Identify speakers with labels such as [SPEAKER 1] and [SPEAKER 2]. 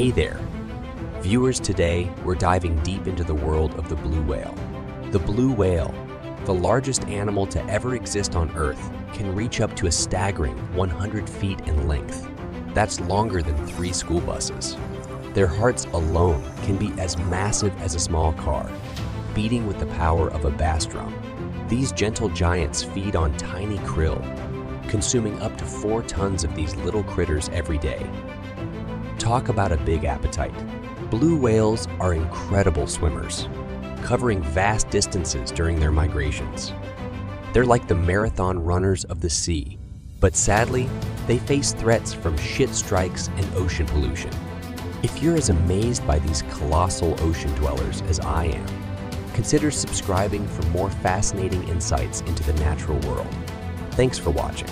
[SPEAKER 1] Hey there! Viewers, today we're diving deep into the world of the blue whale. The blue whale, the largest animal to ever exist on Earth, can reach up to a staggering 100 feet in length. That's longer than three school buses. Their hearts alone can be as massive as a small car, beating with the power of a bass drum. These gentle giants feed on tiny krill, consuming up to four tons of these little critters every day. Talk about a big appetite. Blue whales are incredible swimmers, covering vast distances during their migrations. They're like the marathon runners of the sea, but sadly, they face threats from ship strikes and ocean pollution. If you're as amazed by these colossal ocean dwellers as I am, consider subscribing for more fascinating insights into the natural world. Thanks for watching.